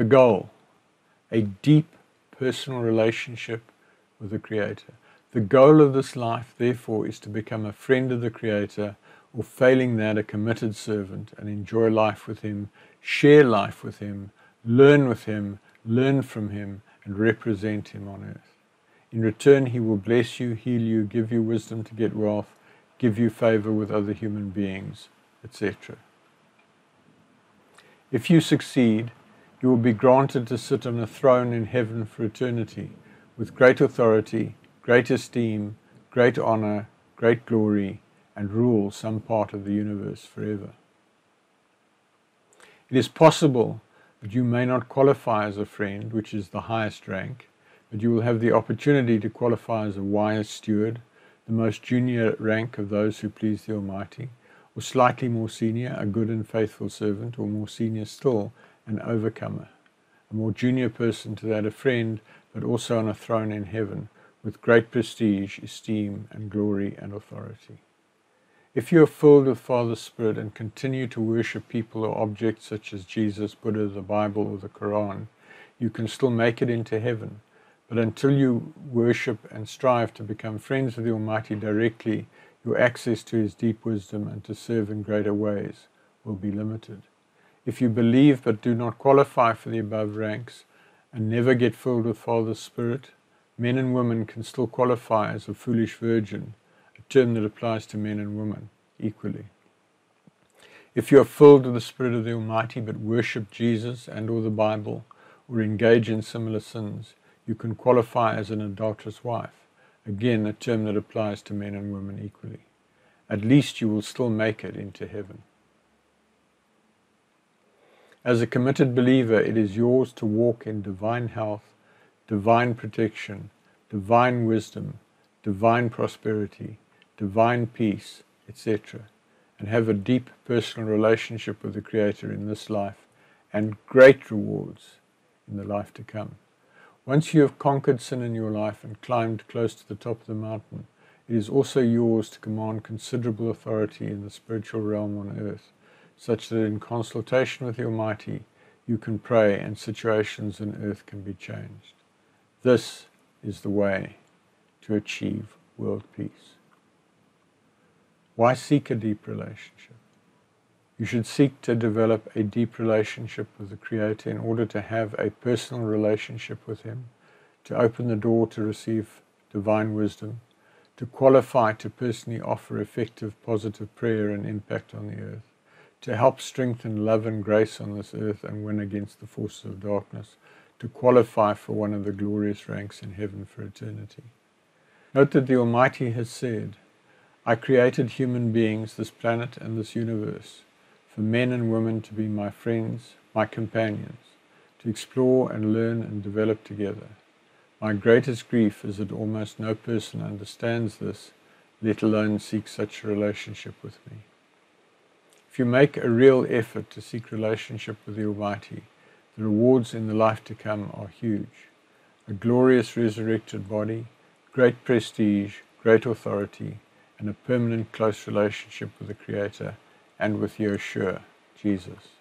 The goal, a deep personal relationship with the Creator. The goal of this life, therefore, is to become a friend of the Creator, or failing that, a committed servant, and enjoy life with Him, share life with Him, learn with Him, learn from Him, and represent Him on earth. In return, He will bless you, heal you, give you wisdom to get wealth, give you favor with other human beings, etc. If you succeed, you will be granted to sit on a throne in heaven for eternity, with great authority, great esteem, great honor, great glory, and rule some part of the universe forever. It is possible that you may not qualify as a friend, which is the highest rank, but you will have the opportunity to qualify as a wise steward, the most junior rank of those who please the Almighty, or slightly more senior, a good and faithful servant, or more senior still, an overcomer. A more junior person to that, a friend, but also on a throne in heaven, with great prestige, esteem, and glory and authority. If you are filled with Father's Spirit and continue to worship people or objects such as Jesus, Buddha, the Bible, or the Quran, you can still make it into heaven. But until you worship and strive to become friends with the Almighty directly, your access to His deep wisdom and to serve in greater ways will be limited. If you believe but do not qualify for the above ranks and never get filled with Father's Spirit, men and women can still qualify as a foolish virgin, a term that applies to men and women equally. If you are filled with the Spirit of the Almighty but worship Jesus and or the Bible or engage in similar sins, you can qualify as an adulterous wife. Again, a term that applies to men and women equally. At least you will still make it into heaven. As a committed believer, it is yours to walk in divine health, divine protection, divine wisdom, divine prosperity, divine peace, etc., and have a deep personal relationship with the Creator in this life and great rewards in the life to come. Once you have conquered sin in your life and climbed close to the top of the mountain, it is also yours to command considerable authority in the spiritual realm on earth, such that in consultation with the Almighty you can pray and situations on earth can be changed. This is the way to achieve world peace. Why seek a deep relationship? You should seek to develop a deep relationship with the Creator in order to have a personal relationship with Him, to open the door to receive divine wisdom, to qualify to personally offer effective positive prayer and impact on the earth, to help strengthen love and grace on this earth and win against the forces of darkness, to qualify for one of the glorious ranks in heaven for eternity. Note that the Almighty has said, I created human beings, this planet, and this universe for men and women to be my friends, my companions, to explore and learn and develop together. My greatest grief is that almost no person understands this, let alone seeks such a relationship with me. You make a real effort to seek relationship with the Almighty, the rewards in the life to come are huge. A glorious resurrected body, great prestige, great authority, and a permanent close relationship with the Creator and with Yeshua, Jesus.